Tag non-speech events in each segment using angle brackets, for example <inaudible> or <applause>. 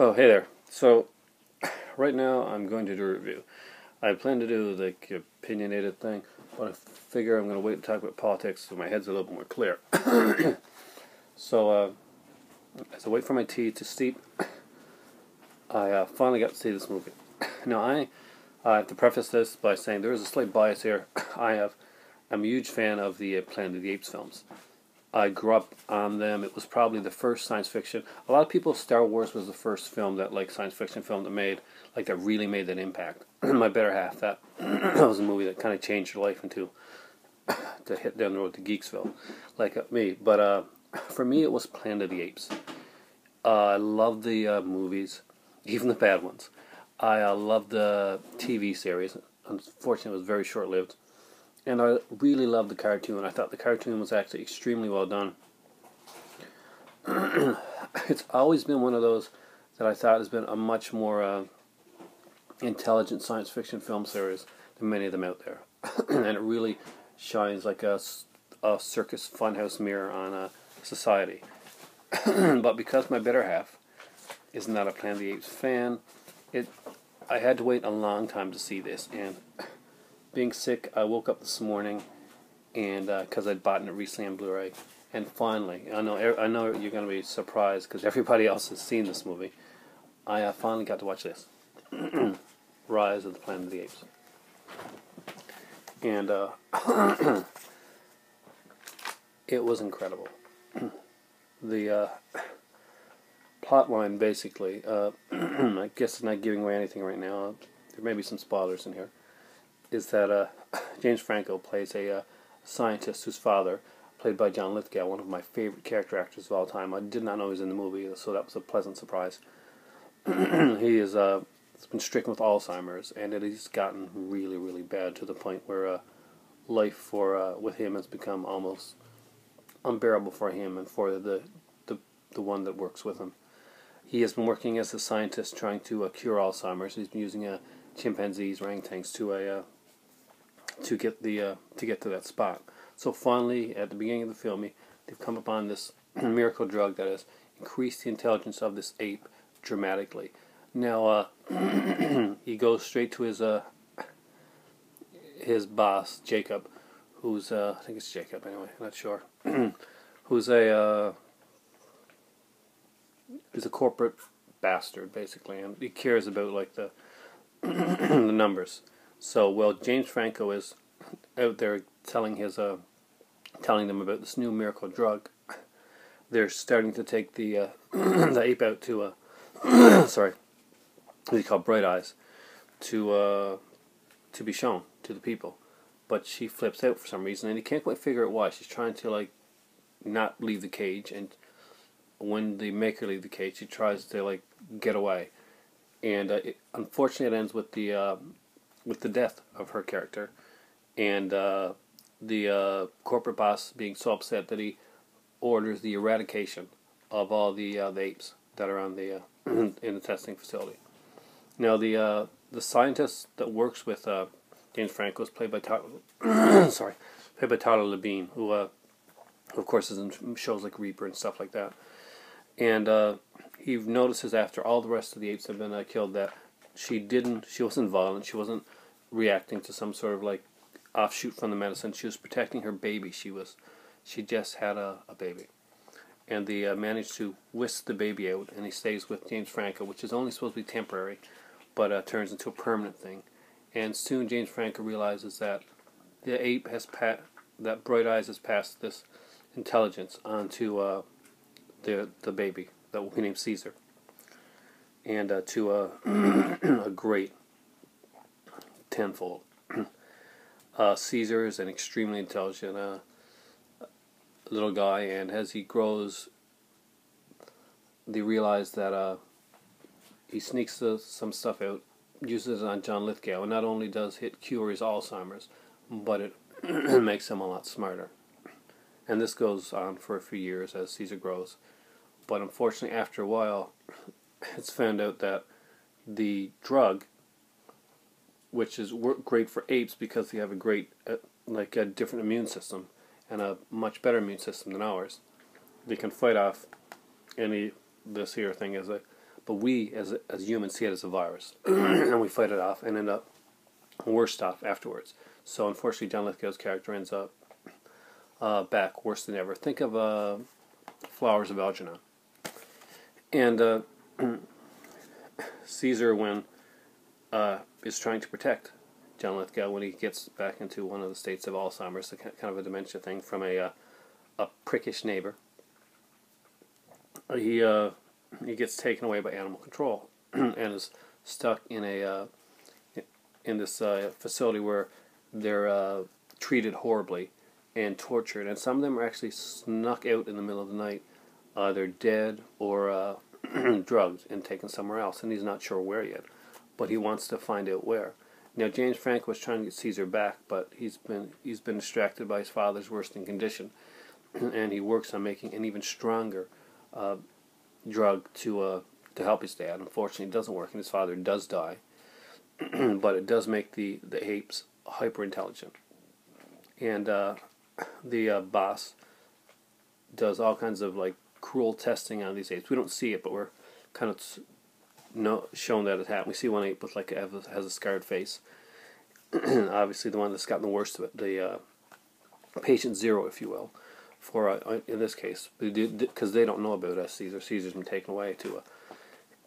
Oh, hey there. So, <sighs> right now I'm going to do a review. I plan to do the opinionated thing, but I figure I'm going to wait and talk about politics so my head's a little bit more clear. <coughs> so, uh, as I wait for my tea to steep, <coughs> I uh, finally got to see this movie. <coughs> Now, I, I have to preface this by saying there is a slight bias here. I have, I'm a huge fan of the uh, Planet of the Apes films. I grew up on them. It was probably the first science fiction. A lot of people, Star Wars was the first film that, like, science fiction film that made, like, that really made that impact. <clears throat> My better half, that, <clears throat> that was a movie that kind of changed her life into, <coughs> to hit down the road to Geeksville, like uh, me. But uh, <laughs> for me, it was Planet of the Apes. Uh, I love the uh, movies, even the bad ones. I uh, love the TV series. Unfortunately, it was very short lived and I really loved the cartoon. I thought the cartoon was actually extremely well done. <clears throat> it's always been one of those that I thought has been a much more uh, intelligent science fiction film series than many of them out there, <clears throat> and it really shines like a, a circus funhouse mirror on a society. <clears throat> but because my better half is not a Planet of the Apes fan, it I had to wait a long time to see this, and being sick, I woke up this morning, and because uh, I'd bought it recently on Blu-ray, and finally, I know I know you're going to be surprised because everybody <laughs> else has seen this movie. I uh, finally got to watch this, <clears throat> Rise of the Planet of the Apes, and uh, <clears throat> it was incredible. <clears throat> the uh, plot line, basically, uh, I guess, not giving away anything right now. There may be some spoilers in here is that uh, <clears throat> James Franco plays a uh, scientist whose father, played by John Lithgow, one of my favorite character actors of all time. I did not know he was in the movie, so that was a pleasant surprise. <clears throat> he is uh, been stricken with Alzheimer's, and it has gotten really, really bad to the point where uh, life for uh, with him has become almost unbearable for him and for the the the one that works with him. He has been working as a scientist trying to uh, cure Alzheimer's. He's been using uh, chimpanzees, orangutans to a uh, to get the uh, to get to that spot. So finally, at the beginning of the film, they've come upon this <clears throat> miracle drug that has increased the intelligence of this ape dramatically. Now uh, <clears throat> he goes straight to his uh, his boss Jacob, who's uh, I think it's Jacob anyway, not sure, <clears throat> who's a uh, who's a corporate bastard basically, and he cares about like the the numbers. So, while James Franco is out there telling his uh, telling them about this new miracle drug. They're starting to take the uh, <clears throat> the ape out to a uh, <clears throat> sorry, what called bright eyes to uh, to be shown to the people, but she flips out for some reason, and he can't quite figure out why. She's trying to like not leave the cage, and when they make her leave the cage, she tries to like get away, and uh, it, unfortunately, it ends with the uh, with the death of her character, and uh, the uh, corporate boss being so upset that he orders the eradication of all the, uh, the apes that are on the uh, <clears throat> in the testing facility. Now, the the scientist that works with James Franco is played by Tyler, <clears throat> sorry, played by Tyler who, of course, is in shows like Reaper and stuff like that, and he notices after all the rest of the apes have been uh, killed that she didn't, she wasn't violent, she wasn't reacting to some sort of like offshoot from the medicine. She was protecting her baby. She was, she just had a, a baby, and they uh, managed to whisk the baby out, and he stays with James Franco, which is only supposed to be temporary, but uh, turns into a permanent thing. And soon James Franco realizes that the ape has passed, that Bright Eyes has passed this intelligence onto uh, the the baby that will be named Caesar, and uh, to a, <clears throat> a great tenfold. <clears throat> uh, Caesar is an extremely intelligent uh, little guy, and as he grows, they realize that uh, he sneaks some stuff out, uses it on John Lithgow, and not only does it cure his Alzheimer's, but it <clears throat> makes him a lot smarter. And this goes on for a few years as Caesar grows. But unfortunately, after a while, it's found out that the drug, which is great for apes because they have a great, uh, like a different immune system and a much better immune system than ours, they can fight off any this here thing is a but we as as humans see it as a virus, <clears throat> and we fight it off and end up worse off afterwards. So unfortunately, John Lithgow's character ends up uh, back worse than ever. Think of uh, Flowers of Algernon, and uh, Caesar when uh, is trying to protect John Lithgow when he gets back into one of the states of Alzheimer's, the kind of a dementia thing from a uh, a prickish neighbor. He uh, he gets taken away by animal control <clears throat> and is stuck in a uh, in this uh, facility where they're uh, treated horribly and tortured, and some of them are actually snuck out in the middle of the night, either dead or <clears throat> drugged and taken somewhere else, and he's not sure where yet, but he wants to find out where. Now James Franco was trying to get Caesar back, but he's been he's been distracted by his father's worsening condition, <clears throat> and he works on making an even stronger uh, drug to uh, to help his dad. Unfortunately, it doesn't work, and his father does die. <clears throat> but it does make the the apes hyper intelligent, and uh, the uh, boss does all kinds of like cruel testing on these apes. We don't see it, but we're kind of shown that it happened. We see one ape with like a, has a scarred face. <clears throat> Obviously, the one that's gotten the worst of it, the uh, patient zero, if you will, for uh, uh in this case, because they don't know about us. Caesar, Caesar's been taken away to a,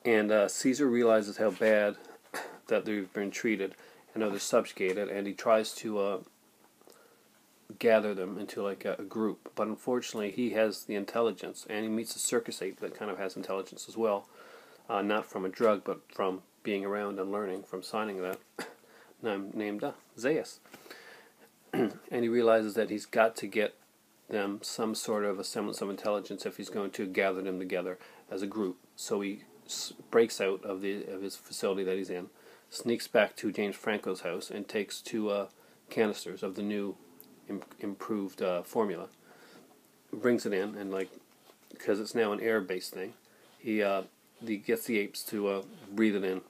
and uh, Caesar realizes how bad <clears throat> that they've been treated and how they're subjugated, and he tries to uh, gather them into like a, a, group. But unfortunately, he has the intelligence, and he meets a circus ape that kind of has intelligence as well uh, not from a drug, but from being around and learning from signing that. <coughs> I'm named uh, Zaius. <clears throat> and he realizes that he's got to get them some sort of a semblance of intelligence if he's going to gather them together as a group. So he breaks out of the of his facility that he's in, sneaks back to James Franco's house, and takes two uh, canisters of the new Im- improved uh, formula. Brings it in and like because it's now an air-based thing, he uh, the gets the apes to uh, breathe it in.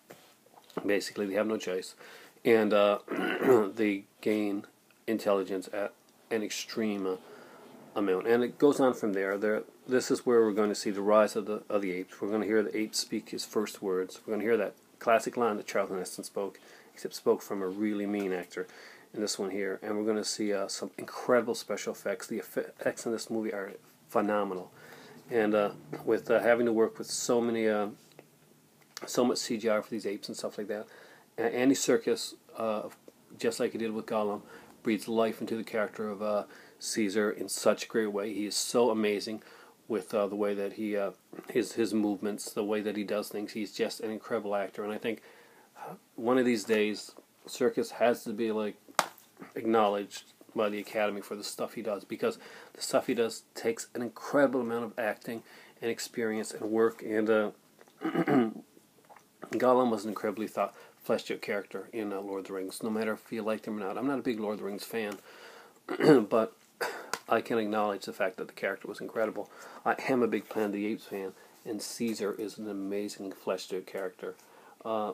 Basically, they have no choice, and uh, <clears throat> they gain intelligence at an extreme uh, amount, and it goes on from there. There, this is where we're going to see the rise of the of the apes. We're going to hear the ape speak his first words. We're going to hear that classic line that Charlton Heston spoke, except spoke from a really mean actor in this one here, and we're going to see uh, some incredible special effects. The effects in this movie are phenomenal and uh, with uh, having to work with so many, uh, so much CGI for these apes and stuff like that, Andy Serkis, uh, just like he did with Gollum, breathes life into the character of uh, Caesar in such a great way. He is so amazing with the way that he his his movements, the way that he does things. He's just an incredible actor, and I think one of these days, Serkis has to be like acknowledged by the Academy for the stuff he does because the stuff he does takes an incredible amount of acting and experience and work. And uh, <clears throat> Gollum was an incredibly thought fleshed out character in uh, Lord of the Rings, no matter if you liked him or not. I'm not a big Lord of the Rings fan, <clears throat> but I can acknowledge the fact that the character was incredible. I am a big Planet of the Apes fan, and Caesar is an amazing fleshed out character. Uh,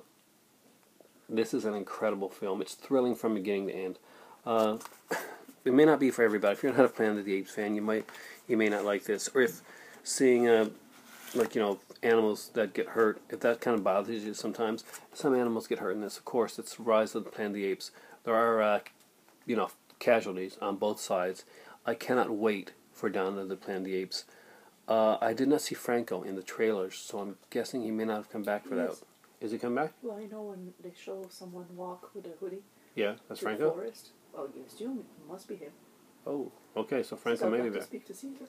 this is an incredible film. It's thrilling from beginning to end. Uh, <coughs> it may not be for everybody. If you're not a Planet of the Apes fan, you might you may not like this. Or if seeing uh, like you know animals that get hurt, if that kind of bothers you sometimes, some animals get hurt in this. Of course, it's Rise of the Planet of the Apes. There are uh, you know casualties on both sides. I cannot wait for Dawn of the Planet of the Apes. Uh, I did not see Franco in the trailers, so I'm guessing he may not have come back for that. Is he come back? Well, I know when they show someone walk with a hoodie. Yeah, that's Franco. forest. Oh, you assume it must be him. Oh, okay. So Franco so may be back. Speak to Caesar.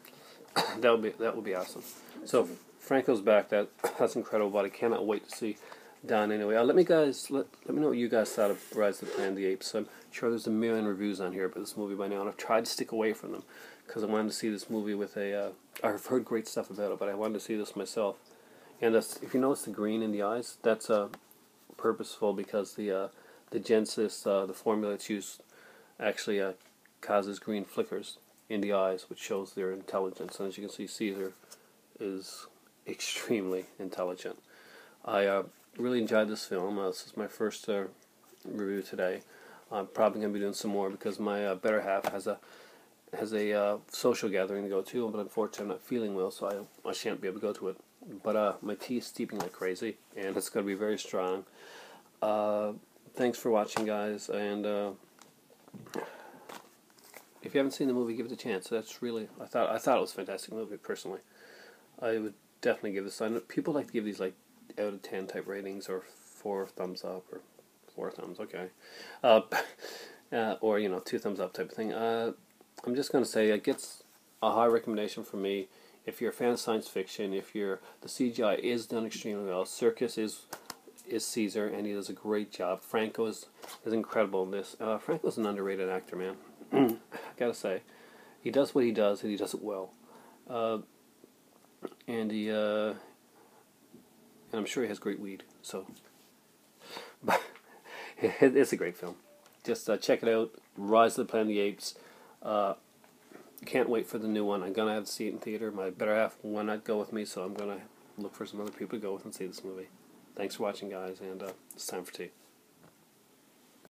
<coughs> that would be that would be awesome. So Franco's back. That <coughs> that's incredible. But I cannot wait to see Dawn. Anyway, uh, let me guys let let me know what you guys thought of Rise of the Planet of the Apes. I'm sure there's a million reviews on here about this movie by now, and I've tried to stick away from them because I wanted to see this movie with a. Uh, I've heard great stuff about it, but I wanted to see this myself. And that's, if you notice the green in the eyes, that's uh, purposeful because the uh, the Genesis, uh, the formula that's used actually uh, causes green flickers in the eyes, which shows their intelligence. And as you can see, Caesar is <laughs> extremely intelligent. I uh, really enjoyed this film. Uh, this is my first uh, review today. I'm probably going to be doing some more because my uh, better half has a has a uh, social gathering to go to, but unfortunately I'm not feeling well, so I, I shan't be able to go to it but uh, my tea is steeping like crazy, and it's going to be very strong. Uh, thanks for watching, guys, and uh, if you haven't seen the movie, give it a chance. That's really I thought I thought it was a fantastic movie personally. I would definitely give this. I know people like to give these like out of ten type ratings or four thumbs up or four thumbs. Okay, uh, <laughs> uh, or you know two thumbs up type of thing. Uh, I'm just gonna say it gets a high recommendation from me. If you're a fan of science fiction, if you're the CGI is done extremely well. Serkis is is Caesar, and he does a great job. Franco is is incredible in this. Uh, Franco's an underrated actor, man. <clears throat> I gotta say, he does what he does, and he does it well. Uh, and he, uh, and I'm sure he has great weed. So, but <laughs> it's a great film. Just uh, check it out. Rise of the Planet of the Apes. Uh, can't wait for the new one. I'm gonna have to see it in theater. My better half will not go with me, so I'm gonna look for some other people to go with and see this movie. Thanks for watching, guys, and uh, it's time for tea.